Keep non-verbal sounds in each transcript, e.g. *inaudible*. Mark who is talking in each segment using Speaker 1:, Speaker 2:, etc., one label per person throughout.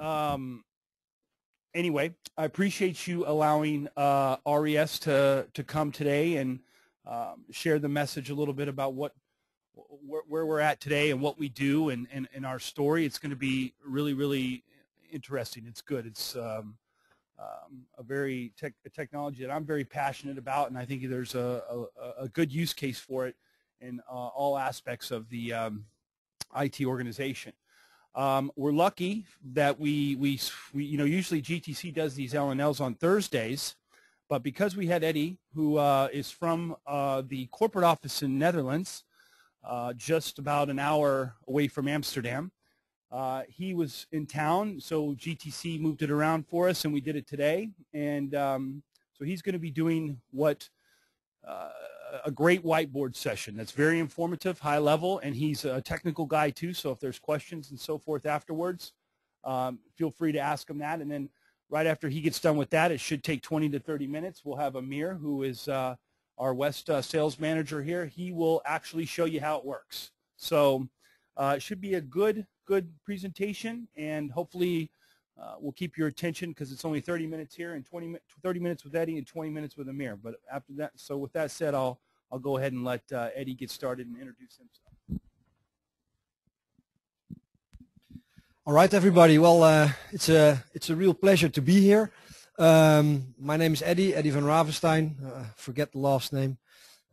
Speaker 1: um, anyway, I appreciate you allowing uh, RES to to come today and um, share the message a little bit about what where, where we're at today and what we do and, and, and our story. It's going to be really, really interesting. It's good. It's um, um, a very tech, a technology that I'm very passionate about, and I think there's a, a, a good use case for it in uh, all aspects of the um, IT organization. Um, we're lucky that we, we, we, you know, usually GTC does these L&Ls on Thursdays, but because we had Eddie, who uh, is from uh, the corporate office in Netherlands, uh, just about an hour away from Amsterdam, uh, he was in town, so GTC moved it around for us, and we did it today. And um, so he's going to be doing what uh, a great whiteboard session that's very informative, high level, and he's a technical guy too. So if there's questions and so forth afterwards, um, feel free to ask him that. And then right after he gets done with that, it should take 20 to 30 minutes. We'll have Amir, who is uh, our West uh, sales manager here. He will actually show you how it works. So uh, it should be a good good presentation, and hopefully uh, we'll keep your attention because it's only 30 minutes here and 20 30 minutes with Eddie and 20 minutes with Amir. But after that, so with that said, I'll I'll go ahead and let uh, Eddie get started and introduce himself.
Speaker 2: All right, everybody. Well, uh, it's a it's a real pleasure to be here. Um, my name is Eddie, Eddie van Ravenstein. Uh, forget the last name.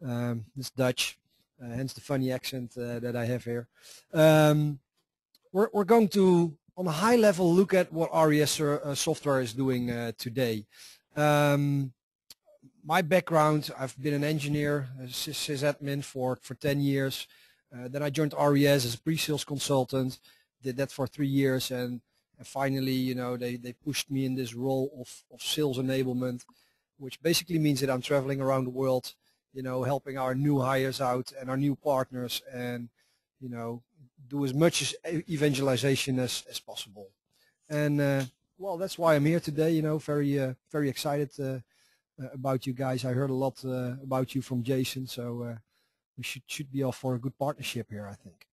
Speaker 2: Um, it's Dutch, uh, hence the funny accent uh, that I have here. Um, we're, we're going to, on a high level, look at what RES uh, software is doing uh, today. Um, my background, I've been an engineer, a sysadmin for, for 10 years. Uh, then I joined RES as a pre-sales consultant, did that for three years, and, and finally, you know, they, they pushed me in this role of, of sales enablement, which basically means that I'm traveling around the world, you know, helping our new hires out and our new partners and, you know, do as much evangelization as, as possible. And uh, well, that's why I'm here today. You know, very uh, very excited uh, uh about you guys. I heard a lot uh, about you from Jason, so uh, we should should be off for a good partnership here, I think.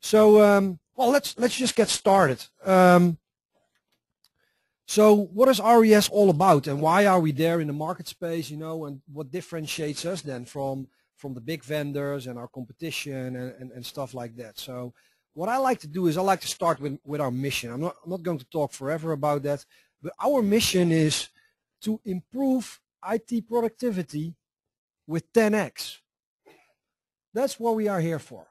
Speaker 2: So um, well, let's let's just get started. Um, so what is RES all about, and why are we there in the market space? You know, and what differentiates us then from from the big vendors and our competition and, and, and, stuff like that. So what I like to do is I like to start with, with our mission. I'm not, I'm not going to talk forever about that, but our mission is to improve IT productivity with 10x. That's what we are here for.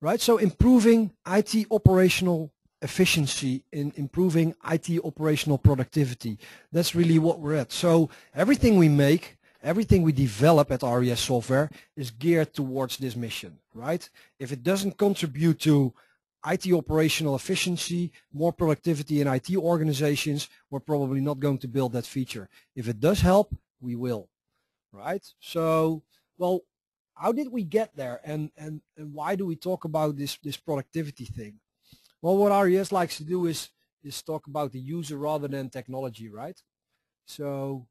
Speaker 2: Right, so improving IT operational efficiency in improving IT operational productivity. That's really what we're at. So everything we make, everything we develop at RES Software is geared towards this mission, right? If it doesn't contribute to IT operational efficiency, more productivity in IT organizations, we're probably not going to build that feature. If it does help, we will, right? So, well, how did we get there and, and, and why do we talk about this, this productivity thing? Well, what RES likes to do is, is talk about the user rather than technology, right? So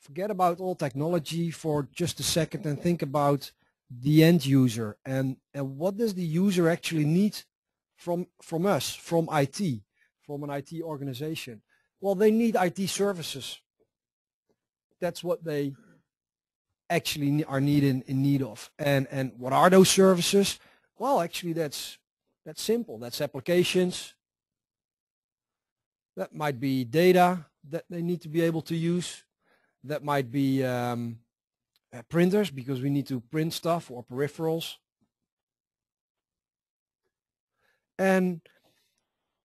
Speaker 2: forget about all technology for just a second and think about the end user and, and what does the user actually need from, from us, from IT, from an IT organization? Well, they need IT services. That's what they actually are needed in need of. And, and what are those services? Well, actually, that's that's simple. That's applications. That might be data that they need to be able to use. That might be um, uh, printers because we need to print stuff or peripherals. And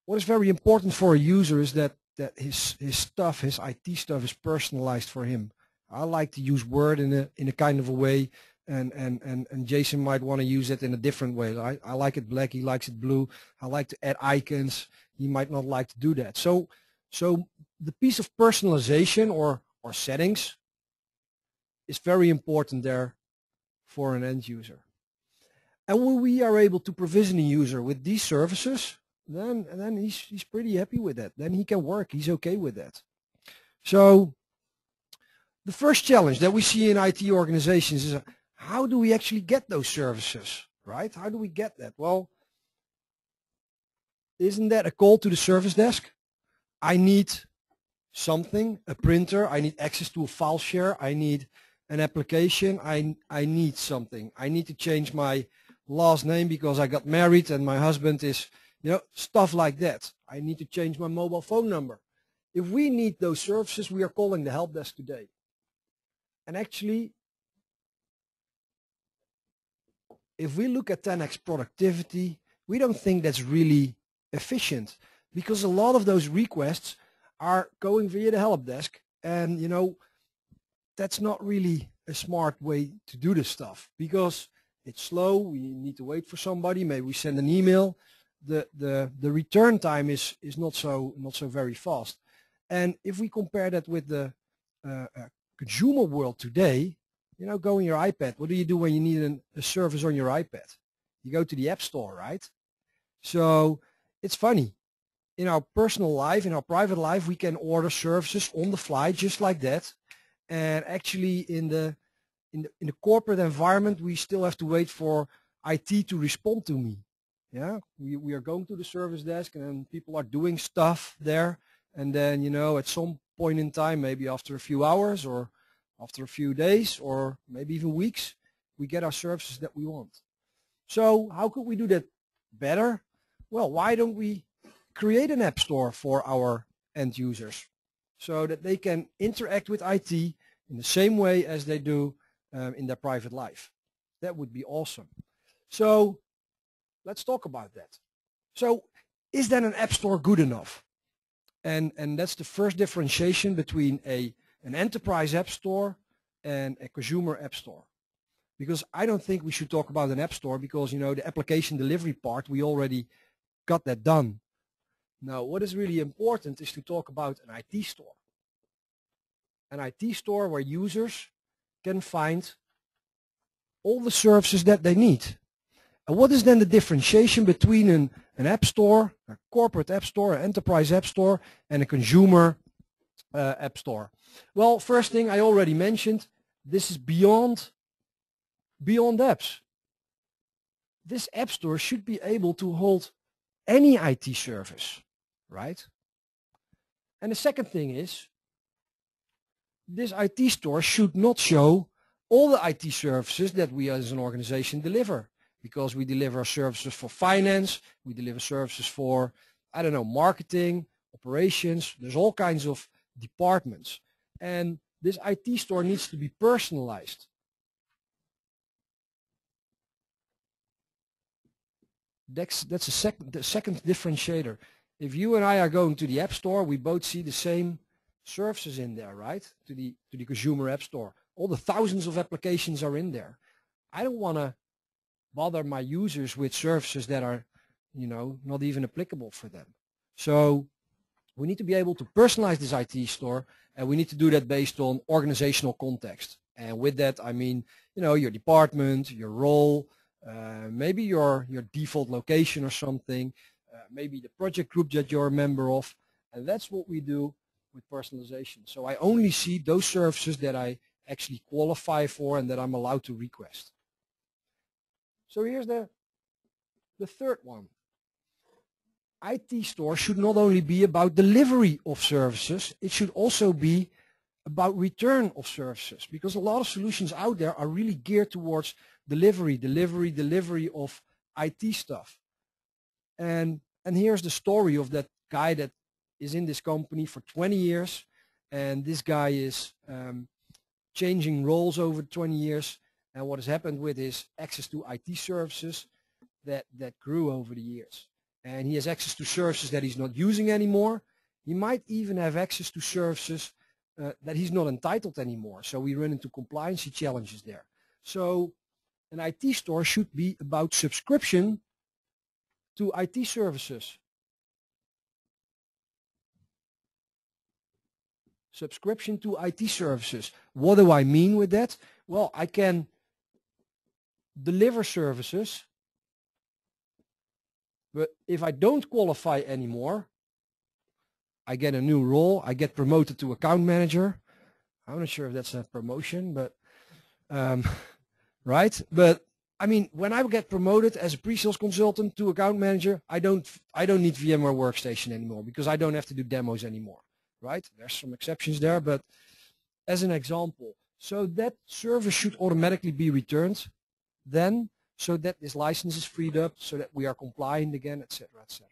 Speaker 2: what is very important for a user is that, that his, his stuff, his IT stuff is personalized for him. I like to use Word in a, in a kind of a way and and and and Jason might want to use it in a different way. I, I like it black, he likes it blue. I like to add icons. He might not like to do that. So so the piece of personalization or or settings is very important there for an end user. And when we are able to provision a user with these services, then then he's he's pretty happy with that. Then he can work. He's okay with that. So the first challenge that we see in IT organizations is how do we actually get those services, right? How do we get that? Well, isn't that a call to the service desk? I need something, a printer, I need access to a file share, I need an application, I, I need something. I need to change my last name because I got married and my husband is, you know, stuff like that. I need to change my mobile phone number. If we need those services, we are calling the help desk today. And actually, if we look at 10x productivity, we don't think that's really efficient because a lot of those requests are going via the help desk and you know that's not really a smart way to do this stuff because it's slow we need to wait for somebody maybe we send an email. The the the return time is is not so not so very fast. And if we compare that with the uh, uh, consumer world today you know go on your ipad what do you do when you need an, a service on your ipad you go to the app store right so it's funny in our personal life, in our private life, we can order services on the fly just like that. And actually in the, in the, in the corporate environment, we still have to wait for IT to respond to me. Yeah, we, we are going to the service desk and people are doing stuff there. And then, you know, at some point in time, maybe after a few hours or after a few days or maybe even weeks, we get our services that we want. So how could we do that better? Well, why don't we create an app store for our end users so that they can interact with IT in the same way as they do um, in their private life. That would be awesome. So let's talk about that. So is then an app store good enough? And, and that's the first differentiation between a, an enterprise app store and a consumer app store. Because I don't think we should talk about an app store because, you know, the application delivery part, we already got that done. Now, what is really important is to talk about an IT store. An IT store where users can find all the services that they need. And what is then the differentiation between an, an app store, a corporate app store, an enterprise app store, and a consumer uh, app store? Well, first thing I already mentioned, this is beyond, beyond apps. This app store should be able to hold any IT service right? And the second thing is, this IT store should not show all the IT services that we as an organization deliver because we deliver services for finance, we deliver services for, I don't know, marketing, operations, there's all kinds of departments. And this IT store needs to be personalized. That's, that's a sec the second differentiator if you and I are going to the App Store, we both see the same services in there, right? To the, to the consumer App Store. All the thousands of applications are in there. I don't want to bother my users with services that are, you know, not even applicable for them. So we need to be able to personalize this IT store and we need to do that based on organizational context. And with that, I mean, you know, your department, your role, uh, maybe your, your default location or something. Uh, maybe the project group that you're a member of. And that's what we do with personalization. So I only see those services that I actually qualify for and that I'm allowed to request. So here's the, the third one. IT store should not only be about delivery of services, it should also be about return of services because a lot of solutions out there are really geared towards delivery, delivery, delivery of IT stuff. And and here's the story of that guy that is in this company for 20 years. And this guy is um, changing roles over 20 years. And what has happened with his access to IT services that, that grew over the years. And he has access to services that he's not using anymore. He might even have access to services uh, that he's not entitled anymore. So we run into compliance challenges there. So an IT store should be about subscription to IT services. Subscription to IT services. What do I mean with that? Well, I can deliver services, but if I don't qualify anymore, I get a new role. I get promoted to account manager. I'm not sure if that's a promotion, but um, *laughs* right? But I mean, when I get promoted as a pre-sales consultant to account manager, I don't, I don't need VMware Workstation anymore because I don't have to do demos anymore, right? There's some exceptions there, but as an example, so that service should automatically be returned then so that this license is freed up so that we are compliant again, etc., etc.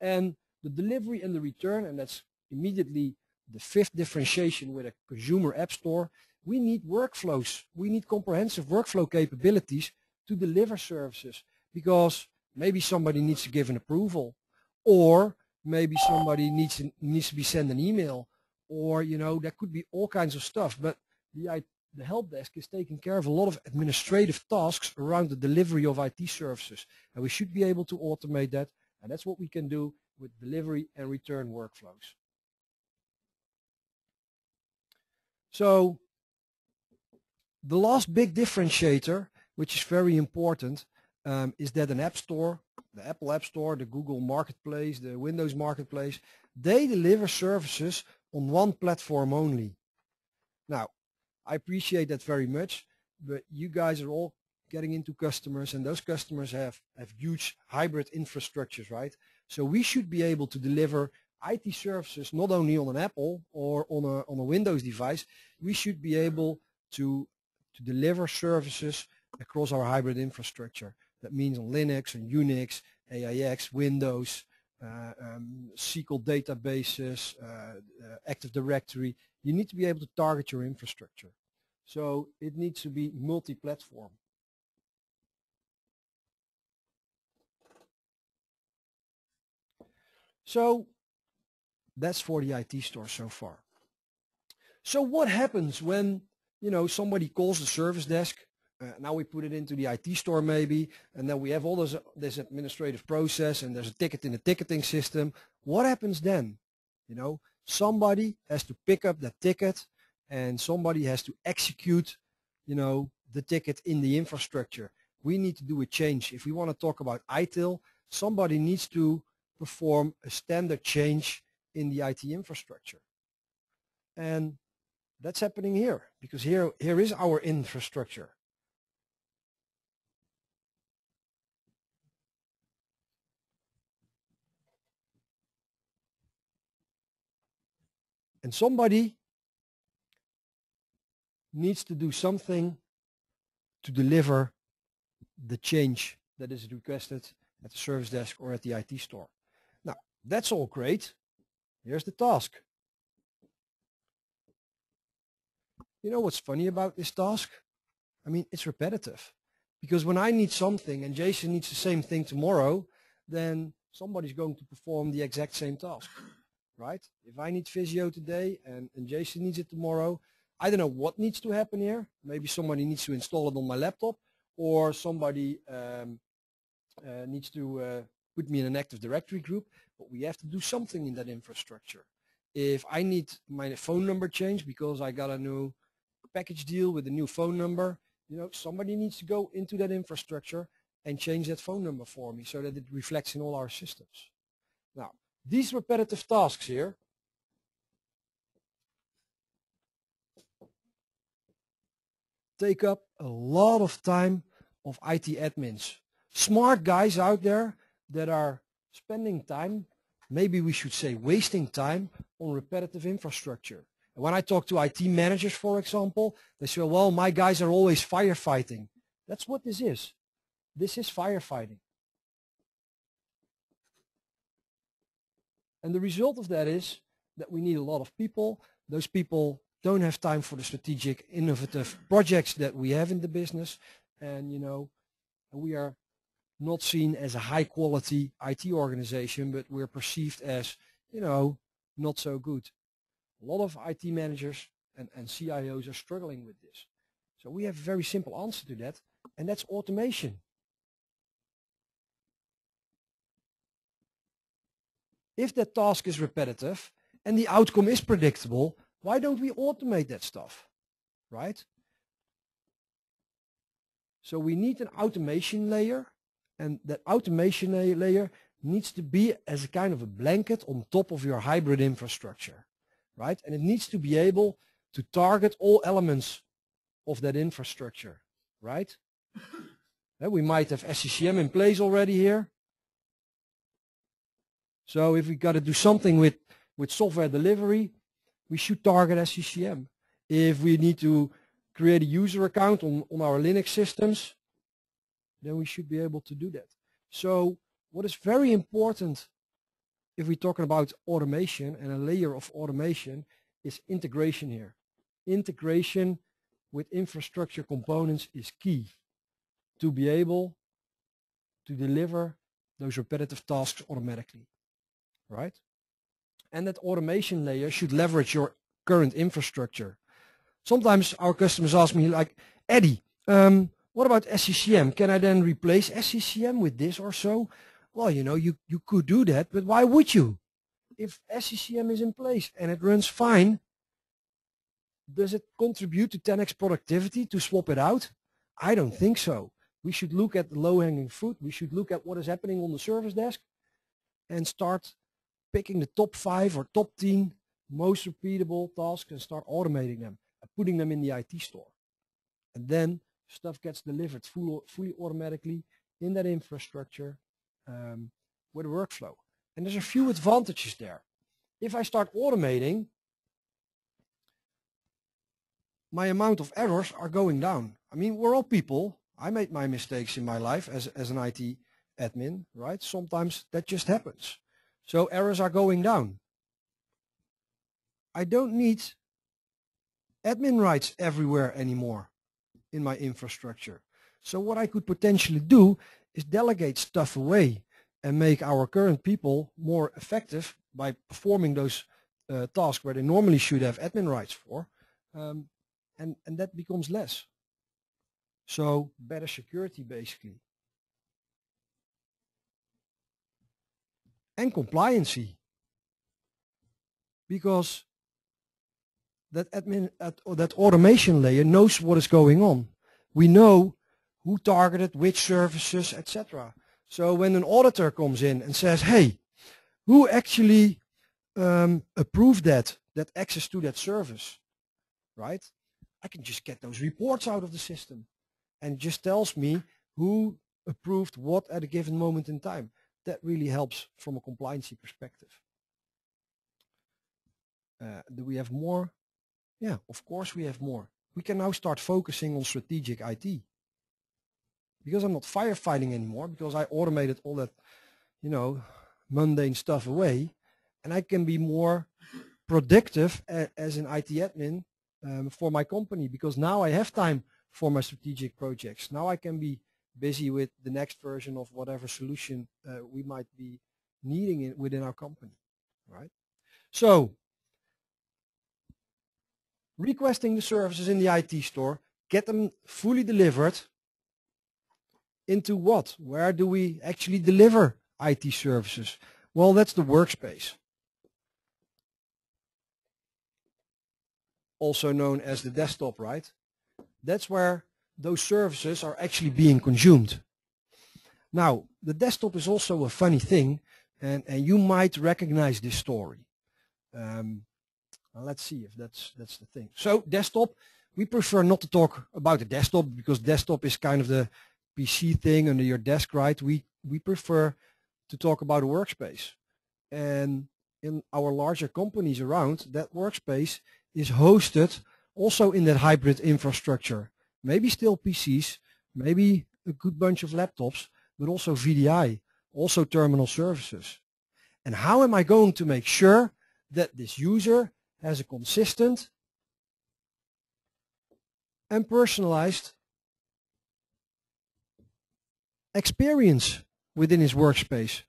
Speaker 2: And the delivery and the return, and that's immediately the fifth differentiation with a consumer app store, we need workflows. We need comprehensive workflow capabilities to deliver services because maybe somebody needs to give an approval or maybe somebody needs to, needs to be sent an email or, you know, there could be all kinds of stuff. But the, the help desk is taking care of a lot of administrative tasks around the delivery of IT services. And we should be able to automate that. And that's what we can do with delivery and return workflows. So the last big differentiator, which is very important, um, is that an app store, the Apple App Store, the Google Marketplace, the Windows Marketplace, they deliver services on one platform only. Now, I appreciate that very much, but you guys are all getting into customers and those customers have, have huge hybrid infrastructures, right? So we should be able to deliver IT services not only on an Apple or on a, on a Windows device, we should be able to, to deliver services across our hybrid infrastructure. That means on Linux and Unix, AIX, Windows, uh, um, SQL databases, uh, uh, Active Directory. You need to be able to target your infrastructure. So it needs to be multi-platform. So that's for the IT store so far. So what happens when, you know, somebody calls the service desk, uh, now we put it into the IT store maybe, and then we have all this, this administrative process and there's a ticket in the ticketing system. What happens then? You know, somebody has to pick up that ticket and somebody has to execute, you know, the ticket in the infrastructure. We need to do a change. If we want to talk about ITIL, somebody needs to perform a standard change in the IT infrastructure. And that's happening here because here, here is our infrastructure. And somebody needs to do something to deliver the change that is requested at the service desk or at the IT store. Now, that's all great. Here's the task. You know what's funny about this task? I mean, it's repetitive. Because when I need something and Jason needs the same thing tomorrow, then somebody's going to perform the exact same task, right? If I need Visio today and, and Jason needs it tomorrow, I don't know what needs to happen here. Maybe somebody needs to install it on my laptop or somebody um, uh, needs to uh, put me in an Active Directory group, but we have to do something in that infrastructure. If I need my phone number changed because I got a new package deal with a new phone number, you know, somebody needs to go into that infrastructure and change that phone number for me so that it reflects in all our systems. Now, these repetitive tasks here take up a lot of time of IT admins. Smart guys out there that are spending time, maybe we should say wasting time on repetitive infrastructure. And when I talk to IT managers, for example, they say, well, my guys are always firefighting. That's what this is. This is firefighting. And the result of that is that we need a lot of people. Those people don't have time for the strategic, innovative projects that we have in the business. And, you know, we are not seen as a high quality IT organization, but we're perceived as, you know, not so good. A lot of IT managers and, and CIOs are struggling with this. So we have a very simple answer to that, and that's automation. If that task is repetitive and the outcome is predictable, why don't we automate that stuff, right? So we need an automation layer and that automation layer needs to be as a kind of a blanket on top of your hybrid infrastructure, right? And it needs to be able to target all elements of that infrastructure. right? *laughs* we might have SCCM in place already here. So if we got to do something with, with software delivery, we should target SCCM. If we need to create a user account on, on our Linux systems, then we should be able to do that. So what is very important if we're talking about automation and a layer of automation is integration here. Integration with infrastructure components is key to be able to deliver those repetitive tasks automatically, right? And that automation layer should leverage your current infrastructure. Sometimes our customers ask me like, Eddie, um, what about SCCM? Can I then replace SCCM with this or so? Well, you know, you, you could do that, but why would you? If SCCM is in place and it runs fine, does it contribute to 10x productivity to swap it out? I don't think so. We should look at the low-hanging fruit. We should look at what is happening on the service desk and start picking the top five or top 10 most repeatable tasks and start automating them and putting them in the IT store. And then stuff gets delivered full, fully automatically in that infrastructure um, with a workflow. And there's a few advantages there. If I start automating, my amount of errors are going down. I mean, we're all people. I made my mistakes in my life as, as an IT admin, right? Sometimes that just happens. So errors are going down. I don't need admin rights everywhere anymore in my infrastructure. So what I could potentially do is delegate stuff away and make our current people more effective by performing those uh, tasks where they normally should have admin rights for. Um, and, and that becomes less. So better security basically. And compliancy. Because that admin or that automation layer knows what is going on. We know who targeted which services, etc. So when an auditor comes in and says, hey, who actually um, approved that, that access to that service, right? I can just get those reports out of the system and just tells me who approved what at a given moment in time. That really helps from a compliancy perspective. Uh, do we have more? Yeah, of course we have more. We can now start focusing on strategic IT. Because I'm not firefighting anymore, because I automated all that, you know, mundane stuff away, and I can be more productive as an IT admin um, for my company because now I have time for my strategic projects. Now I can be busy with the next version of whatever solution uh, we might be needing in, within our company, right? So, requesting the services in the IT store, get them fully delivered into what? Where do we actually deliver IT services? Well, that's the workspace. also known as the desktop, right? That's where those services are actually being consumed. Now, the desktop is also a funny thing, and, and you might recognize this story. Um, let's see if that's that's the thing. So, desktop, we prefer not to talk about the desktop because desktop is kind of the PC thing under your desk, right? We we prefer to talk about a workspace, and in our larger companies around, that workspace is hosted also in that hybrid infrastructure. Maybe still PCs, maybe a good bunch of laptops, but also VDI, also terminal services. And how am I going to make sure that this user has a consistent and personalized experience within his workspace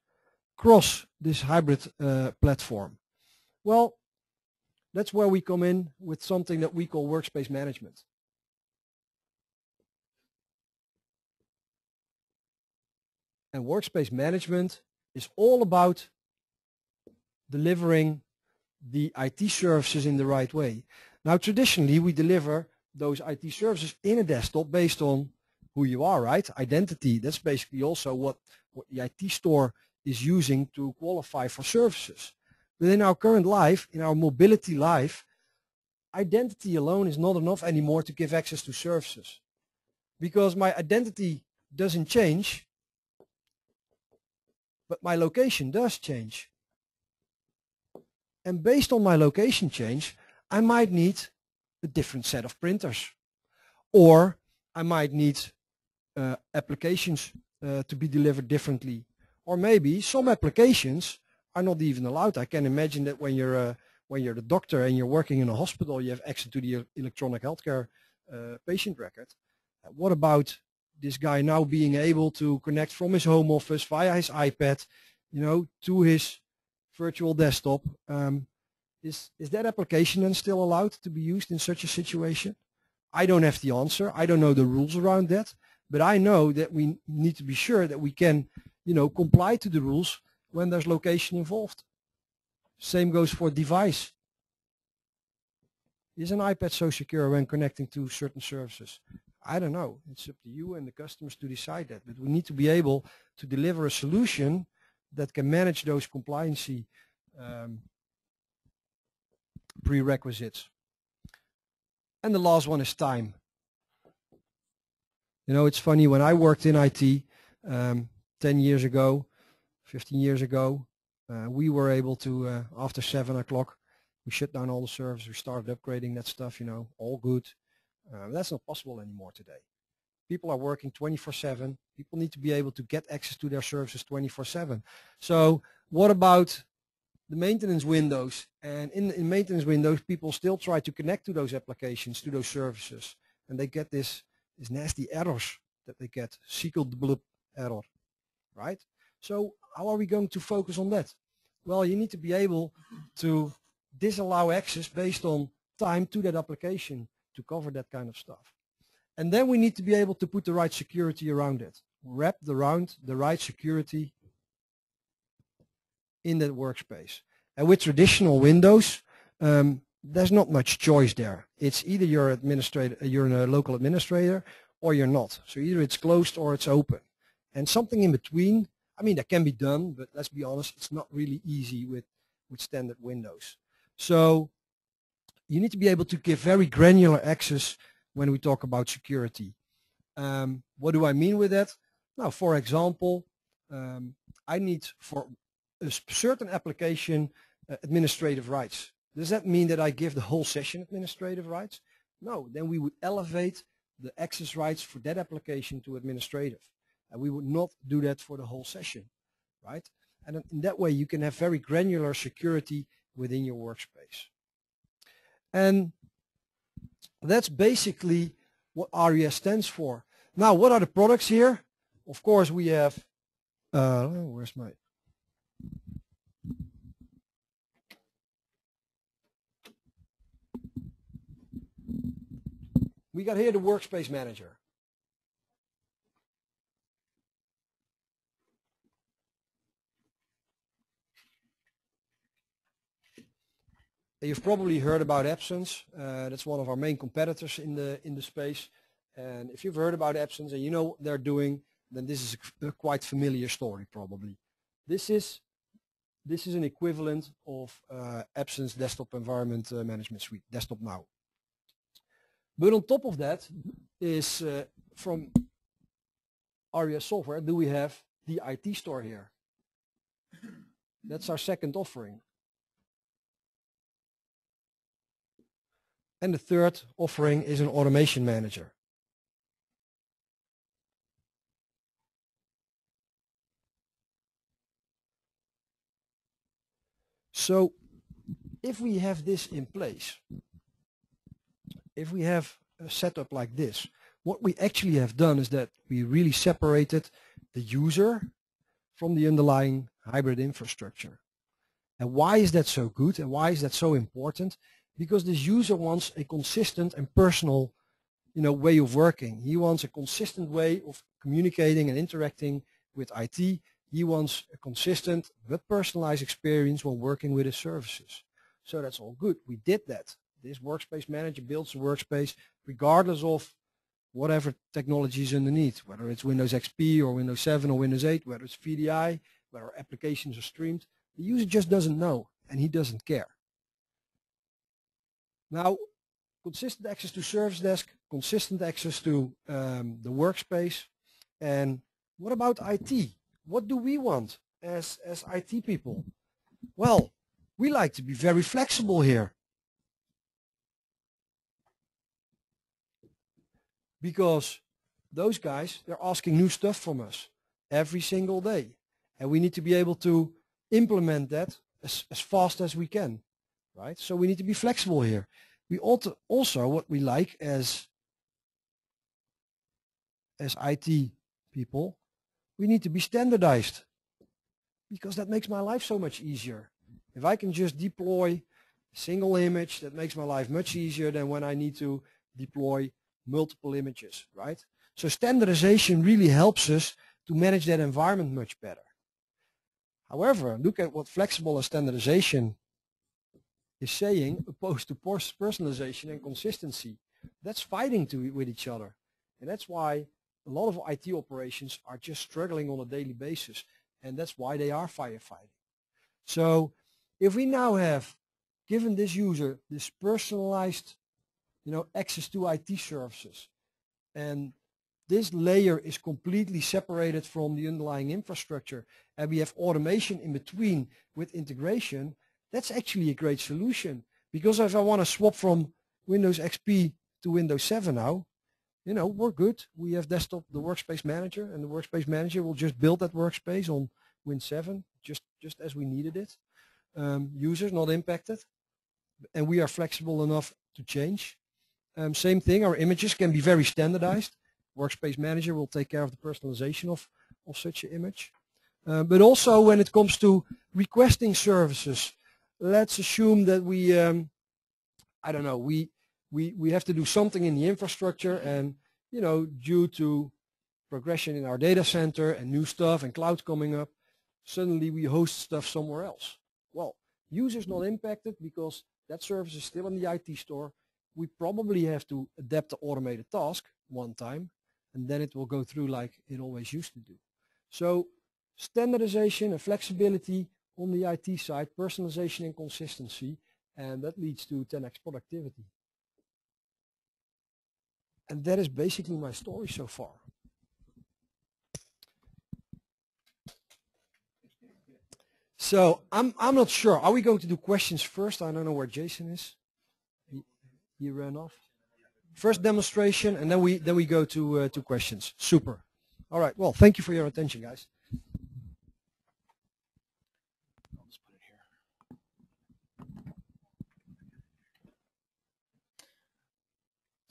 Speaker 2: across this hybrid uh, platform? Well, that's where we come in with something that we call workspace management. And workspace management is all about delivering the IT services in the right way. Now, traditionally, we deliver those IT services in a desktop based on who you are, right? Identity. That's basically also what, what the IT store is using to qualify for services. But in our current life, in our mobility life, identity alone is not enough anymore to give access to services. because my identity doesn't change, but my location does change. And based on my location change, I might need a different set of printers. Or I might need uh, applications uh, to be delivered differently. Or maybe some applications are not even allowed. I can imagine that when you're a, when you're the doctor and you're working in a hospital, you have access to the electronic healthcare uh, patient record. Uh, what about this guy now being able to connect from his home office via his iPad, you know, to his virtual desktop? Um, is, is that application then still allowed to be used in such a situation? I don't have the answer. I don't know the rules around that, but I know that we need to be sure that we can, you know, comply to the rules when there's location involved. Same goes for device. Is an iPad so secure when connecting to certain services? I don't know. It's up to you and the customers to decide that. But we need to be able to deliver a solution that can manage those compliancy um, prerequisites. And the last one is time. You know, it's funny, when I worked in IT um, 10 years ago, 15 years ago, uh, we were able to, uh, after 7 o'clock, we shut down all the servers, we started upgrading that stuff, you know, all good. Uh, that's not possible anymore today. People are working 24-7. People need to be able to get access to their services 24-7. So what about the maintenance windows? And in, in maintenance windows, people still try to connect to those applications, to those services. And they get this, this nasty errors that they get, SQL blip error, right? So how are we going to focus on that? Well, you need to be able to disallow access based on time to that application to cover that kind of stuff. And then we need to be able to put the right security around it. Wrap around the right security in that workspace. And with traditional Windows, um, there's not much choice there. It's either you're administrator, you're a local administrator, or you're not. So either it's closed or it's open. And something in between, I mean, that can be done, but let's be honest, it's not really easy with, with standard Windows. So you need to be able to give very granular access when we talk about security. Um, what do I mean with that? Now, for example, um, I need for a certain application uh, administrative rights. Does that mean that I give the whole session administrative rights? No, then we would elevate the access rights for that application to administrative. And we would not do that for the whole session, right? And in that way, you can have very granular security within your workspace. And that's basically what RES stands for. Now, what are the products here? Of course, we have, uh, where's my, we got here the workspace manager. You've probably heard about AppSense. Uh, that's one of our main competitors in the in the space. And if you've heard about AppSense and you know what they're doing, then this is a, a quite familiar story probably. This is this is an equivalent of uh, AppSense desktop environment uh, management suite, Desktop Now. But on top of that is uh, from RES Software, do we have the IT store here? That's our second offering. And the third offering is an automation manager. So if we have this in place, if we have a setup like this, what we actually have done is that we really separated the user from the underlying hybrid infrastructure. And why is that so good and why is that so important? Because this user wants a consistent and personal you know, way of working. He wants a consistent way of communicating and interacting with IT. He wants a consistent but personalized experience when working with his services. So that's all good. We did that. This workspace manager builds a workspace regardless of whatever technology is underneath, whether it's Windows XP or Windows 7 or Windows 8, whether it's VDI, whether applications are streamed. The user just doesn't know and he doesn't care. Now, consistent access to service desk, consistent access to um, the workspace. And what about IT? What do we want as, as IT people? Well, we like to be very flexible here. Because those guys, they're asking new stuff from us every single day. And we need to be able to implement that as, as fast as we can, right? So we need to be flexible here. We also, also what we like as, as IT people, we need to be standardized because that makes my life so much easier. If I can just deploy a single image, that makes my life much easier than when I need to deploy multiple images, right? So standardization really helps us to manage that environment much better. However, look at what flexible a standardization is saying opposed to personalization and consistency. That's fighting to, with each other. And that's why a lot of IT operations are just struggling on a daily basis. And that's why they are firefighting. So if we now have given this user this personalized you know, access to IT services and this layer is completely separated from the underlying infrastructure and we have automation in between with integration, that's actually a great solution. Because if I want to swap from Windows XP to Windows 7 now, you know, we're good. We have desktop, the workspace manager, and the workspace manager will just build that workspace on Win 7, just, just as we needed it. Um, users not impacted. And we are flexible enough to change. Um, same thing, our images can be very standardized. Workspace Manager will take care of the personalization of, of such an image. Uh, but also when it comes to requesting services, let's assume that we, um, I don't know, we, we, we have to do something in the infrastructure and, you know, due to progression in our data center and new stuff and cloud coming up, suddenly we host stuff somewhere else. Well, users not impacted because that service is still in the IT store. We probably have to adapt the automated task one time and then it will go through like it always used to do. So standardization and flexibility on the IT side, personalization and consistency, and that leads to 10x productivity. And that is basically my story so far. So I'm I'm not sure. Are we going to do questions first? I don't know where Jason is. He, he ran off. First demonstration, and then we then we go to uh, to questions. Super. All right. Well, thank you for your attention, guys.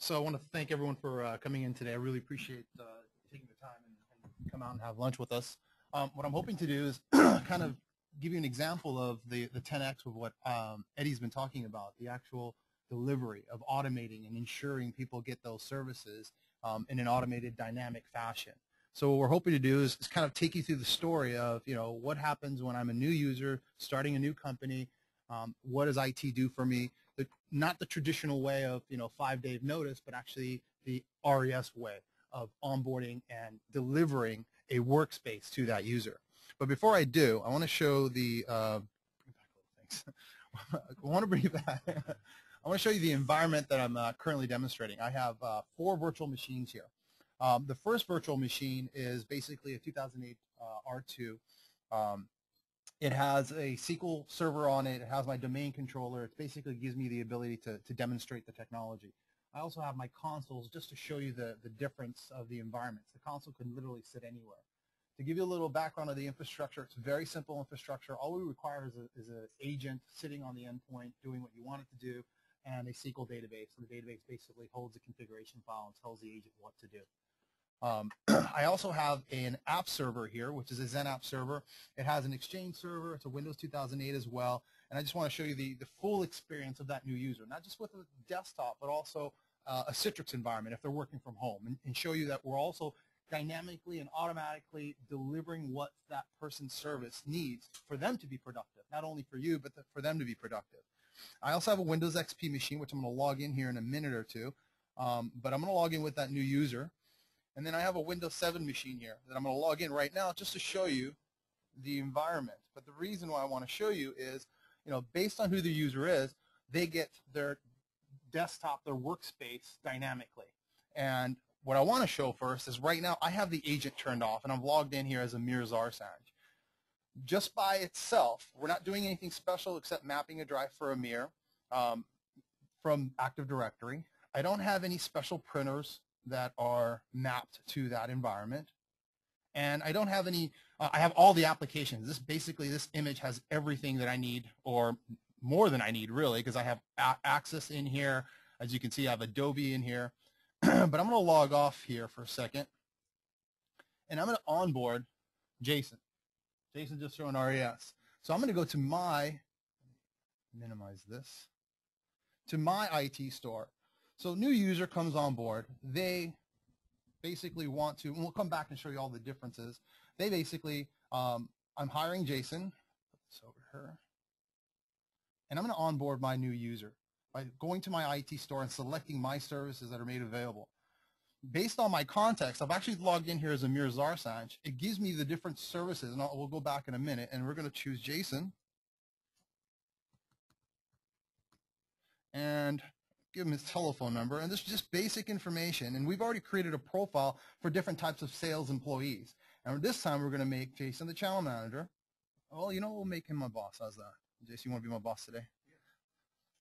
Speaker 3: So I want to thank everyone for uh, coming in today. I really appreciate uh, taking the time and, and, come out and have lunch with us. Um, what I'm hoping to do is *clears throat* kind of give you an example of the, the 10x of what um, Eddie's been talking about, the actual delivery of automating and ensuring people get those services um, in an automated dynamic fashion. So what we're hoping to do is, is, kind of take you through the story of, you know, what happens when I'm a new user starting a new company, um, what does IT do for me, the, not the traditional way of, you know, five-day notice, but actually the RES way of onboarding and delivering a workspace to that user. But before I do, I want to show the, uh, *laughs* I want to bring it *laughs* back. I want to show you the environment that I'm uh, currently demonstrating. I have uh, four virtual machines here. Um, the first virtual machine is basically a 2008 uh, R2. Um, it has a SQL server on it. It has my domain controller. It basically gives me the ability to, to demonstrate the technology. I also have my consoles just to show you the, the difference of the environments. The console can literally sit anywhere. To give you a little background of the infrastructure, it's very simple infrastructure. All we require is an is a agent sitting on the endpoint doing what you want it to do and a SQL database. And the database basically holds a configuration file and tells the agent what to do. Um, *clears throat* I also have an app server here, which is a XenApp server. It has an Exchange server. It's a Windows 2008 as well. And I just want to show you the, the full experience of that new user, not just with a desktop, but also uh, a Citrix environment if they're working from home, and, and show you that we're also dynamically and automatically delivering what that person's service needs for them to be productive, not only for you, but the, for them to be productive. I also have a Windows XP machine, which I'm going to log in here in a minute or two. Um, but I'm going to log in with that new user. And then I have a Windows 7 machine here that I'm going to log in right now just to show you the environment. But the reason why I want to show you is, you know, based on who the user is, they get their desktop, their workspace dynamically. And what I want to show first is right now I have the agent turned off and I'm logged in here as Amir Zarsanj. Just by itself, we're not doing anything special except mapping a drive for Amir um, from Active Directory. I don't have any special printers that are mapped to that environment. And I don't have any, uh, I have all the applications. This basically, this image has everything that I need or more than I need really because I have access in here. As you can see, I have Adobe in here. *clears throat* but I'm going to log off here for a second. And I'm going to onboard Jason. Jason just showing RES. So I'm going to go to my, minimize this, to my IT store. So new user comes on board. They basically want to, and we'll come back and show you all the differences. They basically, um, I'm hiring Jason. Put this over here. And I'm going to onboard my new user by going to my IT store and selecting my services that are made available. Based on my context, I've actually logged in here as Amir Zarsanj. It gives me the different services, and I'll, we'll go back in a minute, and we're going to choose Jason. And give him his telephone number, and this is just basic information. And we've already created a profile for different types of sales employees. And this time we're going to make Jason the channel manager. Well, you know, we'll make him my boss. How's that? Jason, you want to be my boss today?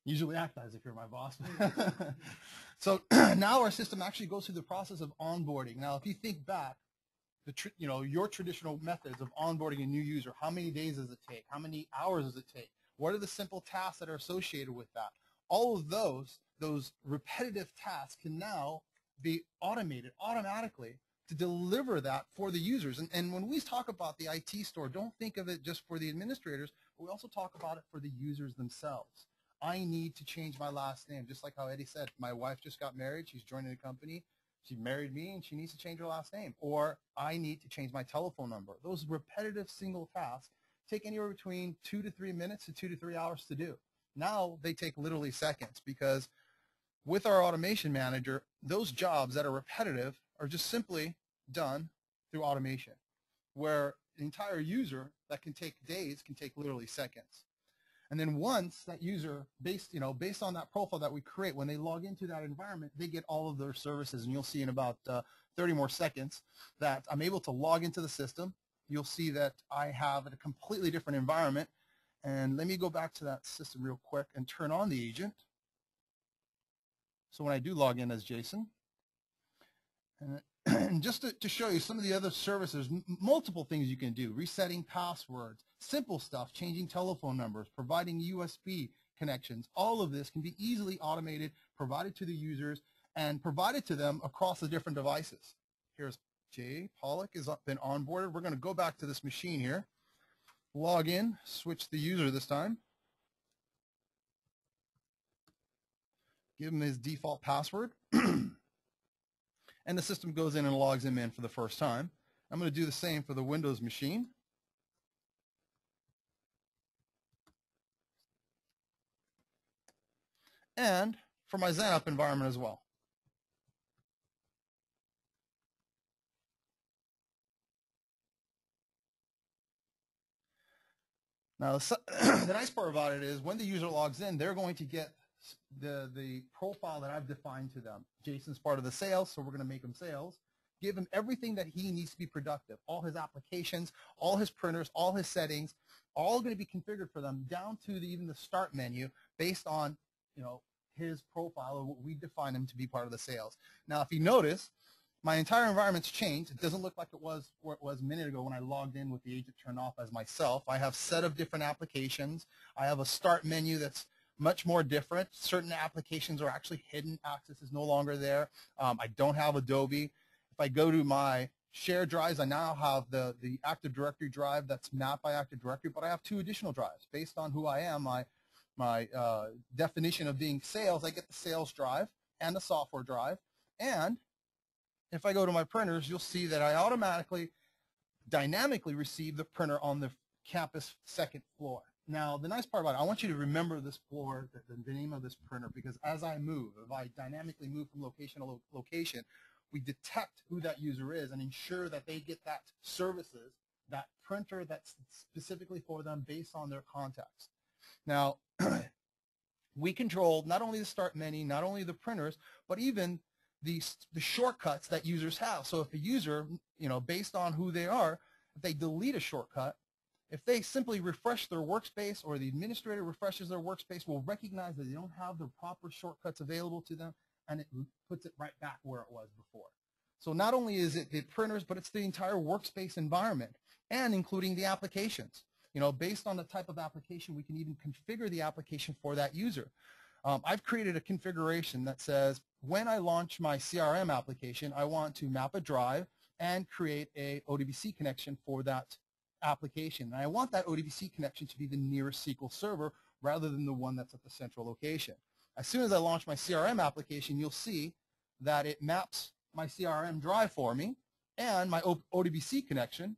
Speaker 3: Usually act as if you're my boss. *laughs* *laughs* so *clears throat* now our system actually goes through the process of onboarding. Now, if you think back, the you know your traditional methods of onboarding a new user, how many days does it take? How many hours does it take? What are the simple tasks that are associated with that? All of those, those repetitive tasks can now be automated automatically to deliver that for the users. And, and when we talk about the IT store, don't think of it just for the administrators, but we also talk about it for the users themselves. I need to change my last name. Just like how Eddie said, my wife just got married. She's joining a company. She married me and she needs to change her last name. Or I need to change my telephone number. Those repetitive single tasks take anywhere between two to three minutes to two to three hours to do. Now they take literally seconds because with our automation manager, those jobs that are repetitive are just simply done through automation where the entire user that can take days can take literally seconds. And then once that user, based, you know, based on that profile that we create, when they log into that environment, they get all of their services. And you'll see in about uh, 30 more seconds that I'm able to log into the system. You'll see that I have a completely different environment. And let me go back to that system real quick and turn on the agent. So when I do log in as Jason, *clears throat* and just to, to, show you some of the other services, multiple things you can do, resetting passwords, simple stuff, changing telephone numbers, providing USB connections, all of this can be easily automated, provided to the users, and provided to them across the different devices. Here's Jay Pollock has been onboarded. We're going to go back to this machine here, log in, switch the user this time, give him his default password. *clears throat* and the system goes in and logs him in for the first time. I'm going to do the same for the Windows machine. And for my XenApp environment as well. Now, *clears throat* the nice part about it is when the user logs in, they're going to get the, the profile that I've defined to them. Jason's part of the sales, so we're going to make him sales. Give him everything that he needs to be productive. All his applications, all his printers, all his settings, all going to be configured for them down to the, even the start menu based on, you know, his profile or what we define him to be part of the sales. Now, if you notice, my entire environment's changed. It doesn't look like it was where it was a minute ago when I logged in with the agent turned off as myself. I have set of different applications. I have a start menu that's much more different. Certain applications are actually hidden. Access is no longer there. Um, I don't have Adobe. If I go to my shared drives, I now have the, the Active Directory drive that's mapped by Active Directory, but I have two additional drives. Based on who I am, my, my uh, definition of being sales, I get the sales drive and the software drive. And if I go to my printers, you'll see that I automatically, dynamically receive the printer on the campus second floor. Now, the nice part about it, I want you to remember this floor, the, the, name of this printer, because as I move, if I dynamically move from location to lo location, we detect who that user is and ensure that they get that services, that printer that's specifically for them based on their context. Now, *clears throat* we control not only the start menu, not only the printers, but even the, the shortcuts that users have. So if a user, you know, based on who they are, if they delete a shortcut, if they simply refresh their workspace or the administrator refreshes their workspace, will recognize that they don't have the proper shortcuts available to them, and it puts it right back where it was before. So not only is it the printers, but it's the entire workspace environment, and including the applications. You know, based on the type of application, we can even configure the application for that user. Um, I've created a configuration that says when I launch my CRM application, I want to map a drive and create a ODBC connection for that application. And I want that ODBC connection to be the nearest SQL server rather than the one that's at the central location. As soon as I launch my CRM application, you'll see that it maps my CRM drive for me and my ODBC connection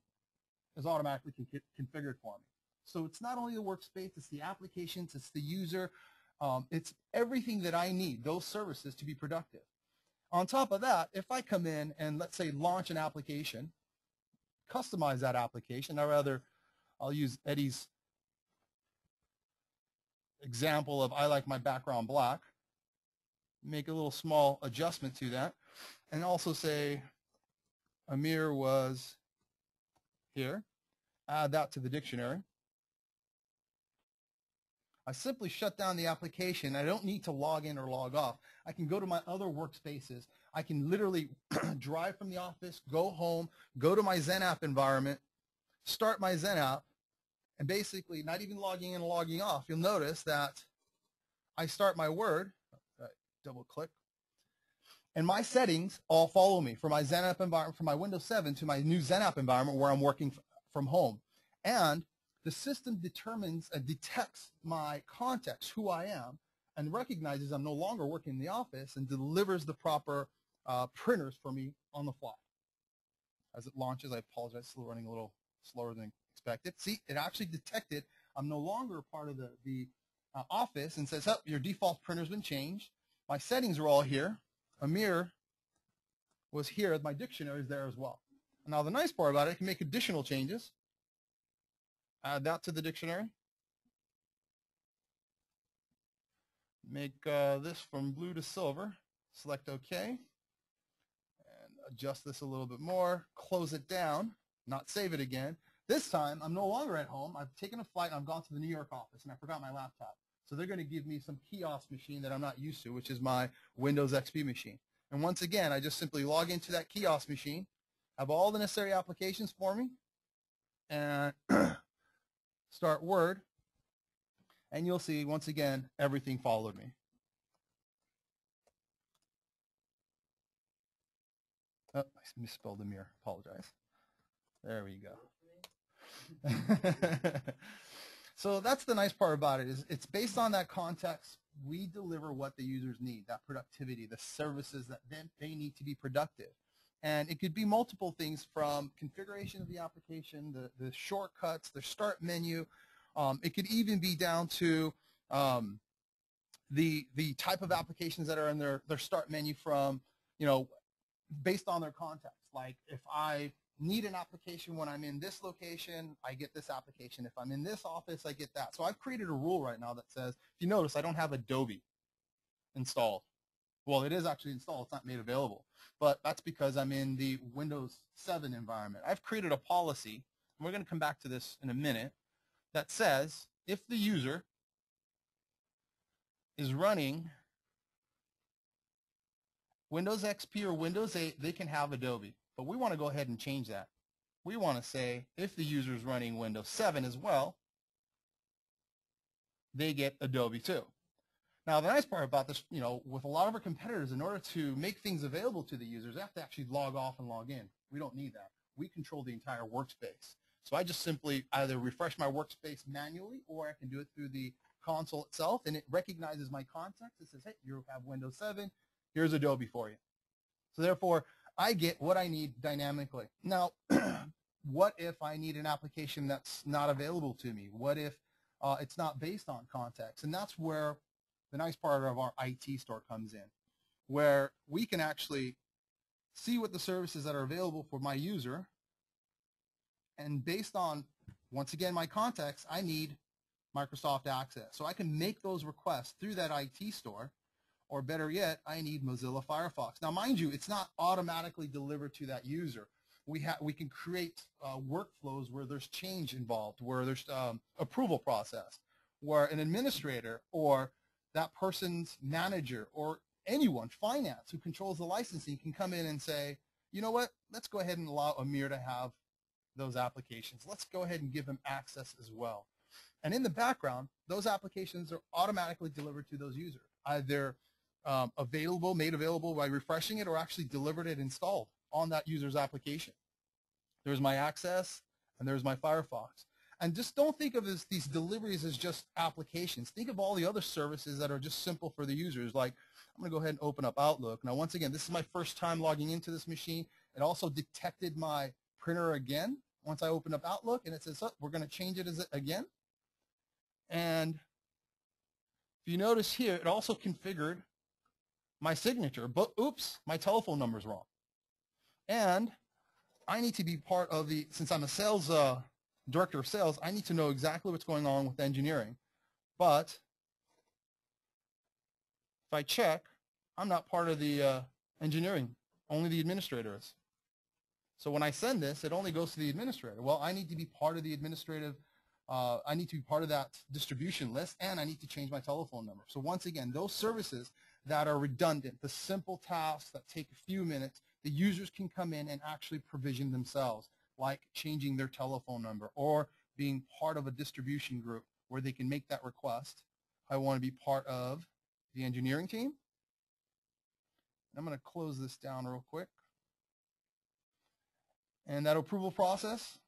Speaker 3: is automatically con configured for me. So it's not only the workspace, it's the applications, it's the user, um, it's everything that I need, those services to be productive. On top of that, if I come in and let's say launch an application, customize that application, I rather I'll use Eddie's example of I like my background black, make a little small adjustment to that, and also say Amir was here, add that to the dictionary. I simply shut down the application. I don't need to log in or log off. I can go to my other workspaces. I can literally *clears throat* drive from the office, go home, go to my XenApp environment, start my XenApp, and basically not even logging in and logging off. You'll notice that I start my Word, uh, double click, and my settings all follow me from my XenApp environment, from my Windows 7 to my new XenApp environment where I'm working from home. And the system determines and detects my context, who I am, and recognizes I'm no longer working in the office and delivers the proper uh, printers for me on the fly. As it launches, I apologize, still running a little slower than expected. See, it actually detected I'm no longer part of the, the uh, office and says, oh, your default printer's been changed. My settings are all here. Amir was here. My dictionary is there as well. Now, the nice part about it, I can make additional changes add that to the dictionary. Make uh, this from blue to silver. Select OK. Adjust this a little bit more. Close it down. Not save it again. This time, I'm no longer at home. I've taken a flight. I've gone to the New York office, and I forgot my laptop. So they're going to give me some kiosk machine that I'm not used to, which is my Windows XP machine. And once again, I just simply log into that kiosk machine, have all the necessary applications for me, and *clears throat* start Word, and you'll see, once again, everything followed me. Oh, I misspelled the mirror. Apologize. There we go. *laughs* so that's the nice part about it is it's based on that context. We deliver what the users need, that productivity, the services that they need to be productive. And it could be multiple things from configuration of the application, the, the shortcuts, the start menu. Um, it could even be down to um, the, the type of applications that are in their, their start menu from, you know, based on their context. Like if I need an application when I'm in this location, I get this application. If I'm in this office, I get that. So I've created a rule right now that says, if you notice, I don't have Adobe installed. Well, it is actually installed. It's not made available. But that's because I'm in the Windows 7 environment. I've created a policy, and we're going to come back to this in a minute, that says if the user is running Windows XP or Windows 8, they can have Adobe. But we want to go ahead and change that. We want to say if the user is running Windows 7 as well, they get Adobe too. Now, the nice part about this, you know, with a lot of our competitors, in order to make things available to the users, they have to actually log off and log in. We don't need that. We control the entire workspace. So I just simply either refresh my workspace manually or I can do it through the console itself and it recognizes my context. It says, hey, you have Windows 7. Here's Adobe for you. So therefore, I get what I need dynamically. Now, *clears throat* what if I need an application that's not available to me? What if uh, it's not based on context? And that's where the nice part of our IT store comes in, where we can actually see what the services that are available for my user, and based on, once again, my context, I need Microsoft Access. So I can make those requests through that IT store, or better yet, I need Mozilla Firefox. Now, mind you, it's not automatically delivered to that user. We, we can create uh, workflows where there's change involved, where there's um, approval process, where an administrator or that person's manager or anyone, finance, who controls the licensing can come in and say, you know what, let's go ahead and allow Amir to have those applications. Let's go ahead and give him access as well. And in the background, those applications are automatically delivered to those users, either um, available, made available by refreshing it, or actually delivered it installed on that user's application. There's my access, and there's my Firefox. And just don't think of this, these deliveries as just applications. Think of all the other services that are just simple for the users. Like, I'm going to go ahead and open up Outlook. Now, once again, this is my first time logging into this machine. It also detected my printer again once I open up Outlook, and it says, oh, we're going to change it as again. And if you notice here, it also configured my signature, but oops, my telephone number is wrong. And I need to be part of the, since I'm a sales uh, director of sales, I need to know exactly what's going on with engineering. But if I check, I'm not part of the uh, engineering, only the administrator is. So when I send this, it only goes to the administrator. Well, I need to be part of the administrative uh, I need to be part of that distribution list, and I need to change my telephone number. So once again, those services that are redundant, the simple tasks that take a few minutes, the users can come in and actually provision themselves, like changing their telephone number or being part of a distribution group where they can make that request. I want to be part of the engineering team. I'm going to close this down real quick. And that approval process,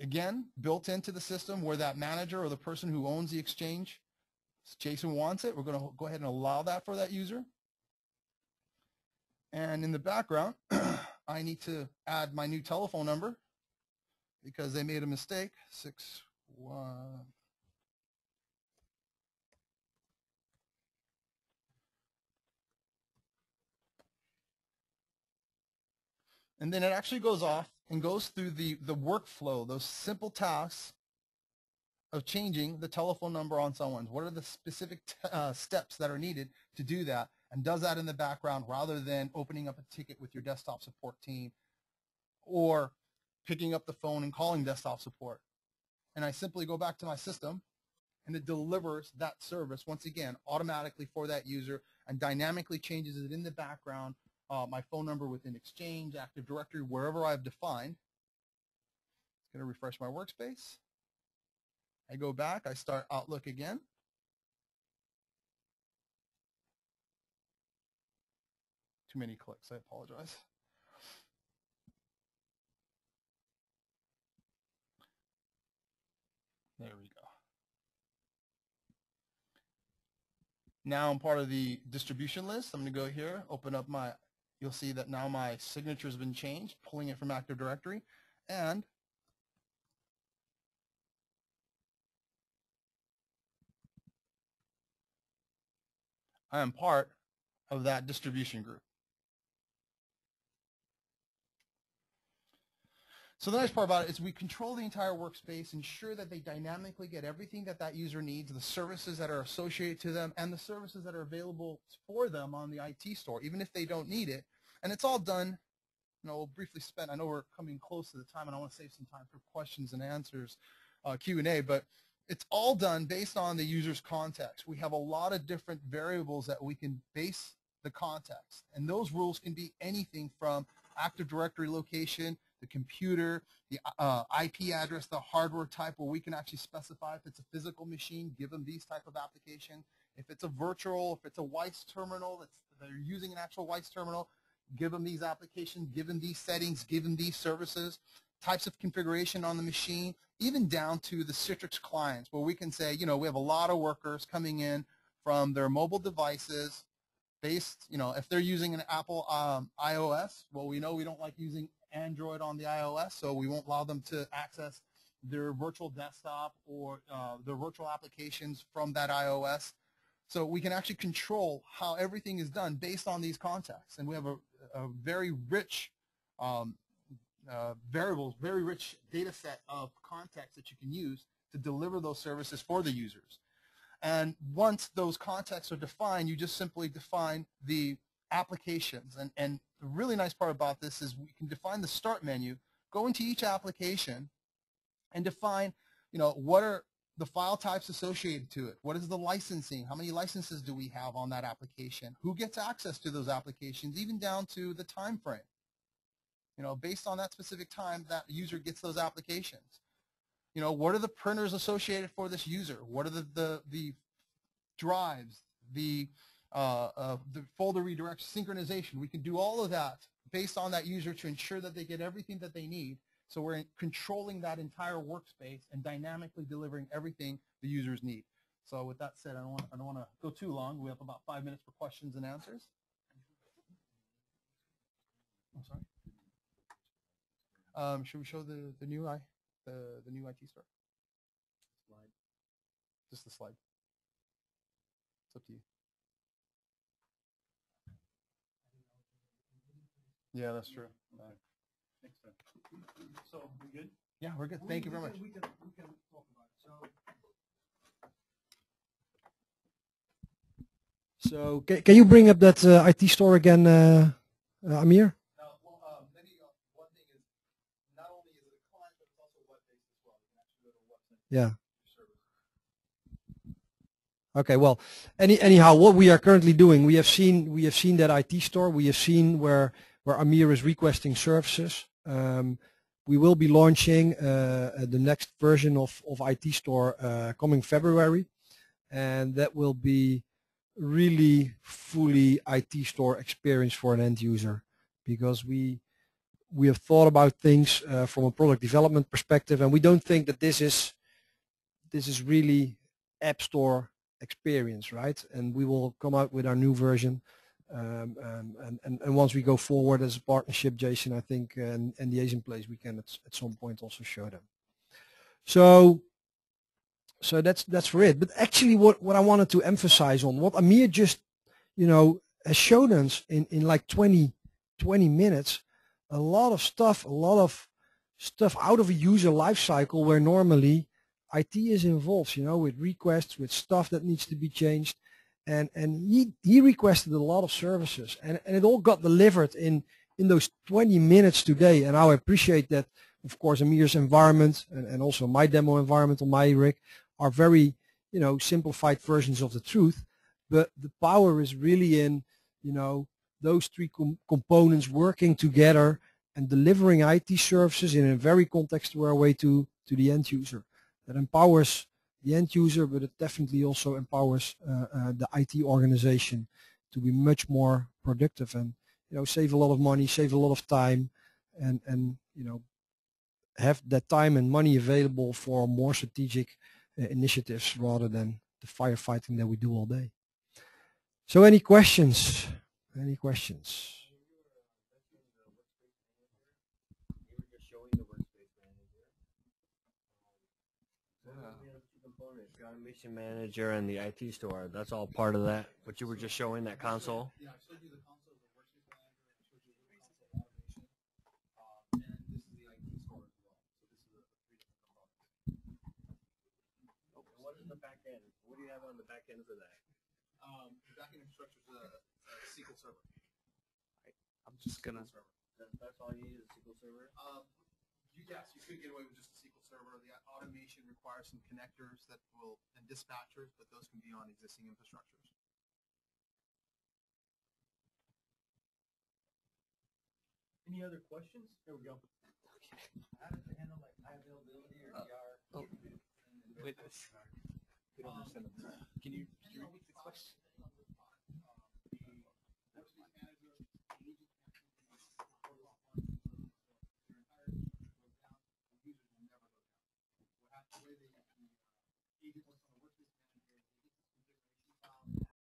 Speaker 3: again, built into the system where that manager or the person who owns the exchange, Jason wants it, we're going to go ahead and allow that for that user. And in the background, *clears throat* I need to add my new telephone number because they made a mistake. Six one. And then it actually goes off and goes through the, the workflow, those simple tasks of changing the telephone number on someone's. What are the specific uh, steps that are needed to do that? And does that in the background rather than opening up a ticket with your desktop support team or picking up the phone and calling desktop support. And I simply go back to my system and it delivers that service once again automatically for that user and dynamically changes it in the background uh, my phone number within Exchange, Active Directory, wherever I've defined. It's going to refresh my workspace. I go back, I start Outlook again. Too many clicks, I apologize. There we go. Now I'm part of the distribution list. I'm going to go here, open up my you'll see that now my signature has been changed, pulling it from Active Directory, and I am part of that distribution group. So the nice part about it is we control the entire workspace, ensure that they dynamically get everything that that user needs, the services that are associated to them, and the services that are available for them on the IT store, even if they don't need it. And it's all done, you know, briefly spend, I know we're coming close to the time, and I want to save some time for questions and answers, uh, Q&A, but it's all done based on the user's context. We have a lot of different variables that we can base the context, and those rules can be anything from Active Directory location the computer, the uh, IP address, the hardware type, where we can actually specify if it's a physical machine, give them these type of application. If it's a virtual, if it's a Wyse terminal, they're using an actual Wyse terminal, give them these applications, give them these settings, give them these services, types of configuration on the machine, even down to the Citrix clients, where we can say, you know, we have a lot of workers coming in from their mobile devices, based, you know, if they're using an Apple um, iOS, well, we know we don't like using Android on the iOS, so we won't allow them to access their virtual desktop or uh, their virtual applications from that iOS. So we can actually control how everything is done based on these contexts. And we have a, a very rich um, uh, variables, very rich data set of context that you can use to deliver those services for the users. And once those contexts are defined, you just simply define the applications. And, and the really nice part about this is we can define the start menu, go into each application, and define, you know, what are the file types associated to it? What is the licensing? How many licenses do we have on that application? Who gets access to those applications, even down to the time frame? You know, based on that specific time, that user gets those applications. You know, what are the printers associated for this user? What are the, the, the drives, the, uh, uh, the folder redirect synchronization? We can do all of that based on that user to ensure that they get everything that they need. So we're controlling that entire workspace and dynamically delivering everything the users need. So with that said, I don't want, I don't want to go too long. We have about five minutes for questions and answers. I'm sorry. Um, should we show the, the new I, the, the new IT store? Slide. Just the slide. It's up to you. Yeah, that's true. Uh,
Speaker 1: Next time. So, we good?
Speaker 3: Yeah, we're good. Thank you very much.
Speaker 2: We can, we can talk about it. So, so can, can you bring up that uh, IT store again, uh, uh, Amir?
Speaker 3: Now, well, um, maybe uh, one thing is not only is it a client, but it's also web-based as well. You can actually go to a website.
Speaker 2: Yeah. Okay, well, any, anyhow, what we are currently doing, we have seen we have seen that IT store. We have seen where where Amir is requesting services. Um, we will be launching uh, the next version of of IT store uh, coming February, and that will be really fully IT store experience for an end user because we we have thought about things uh, from a product development perspective, and we don't think that this is this is really App Store experience, right? And we will come out with our new version. Um, um, and, and, and once we go forward as a partnership, Jason, I think, and, and the Asian place, we can at, at some point also show them. So, so that's that's for it. But actually, what what I wanted to emphasize on what Amir just, you know, has shown us in in like 20 20 minutes, a lot of stuff, a lot of stuff out of a user lifecycle where normally IT is involved, you know, with requests, with stuff that needs to be changed. And, and he, he requested a lot of services and, and it all got delivered in, in those 20 minutes today. And I appreciate that, of course, Amir's environment and, and also my demo environment on my rig are very, you know, simplified versions of the truth. But the power is really in, you know, those three com components working together and delivering IT services in a very context-aware way to, to the end user that empowers the end user, but it definitely also empowers uh, uh, the IT organization to be much more productive and you know save a lot of money, save a lot of time, and and you know have that time and money available for more strategic uh, initiatives rather than the firefighting that we do all day. So any questions? Any questions?
Speaker 4: The manager and the IT store, that's all part of that. but you were just showing, that console?
Speaker 3: Yeah, I showed you the console as a workspace manager, I showed you the console automation, um, and this is the IT store as well. So this is the three different components.
Speaker 4: What is the back end? What do you have on the back end for that?
Speaker 3: Um, the backend infrastructure is a, a SQL server.
Speaker 4: I'm just gonna.
Speaker 3: Server.
Speaker 4: That's all you need is a SQL server?
Speaker 3: Um, you, yes, you could get away with just a SQL server. The automation requires some connectors that will, and dispatchers, but those can be on existing infrastructures.
Speaker 1: Any other questions? There we go.
Speaker 2: How does it handle like high availability or DR?
Speaker 4: Wait, we don't understand. Can you, can you repeat the question?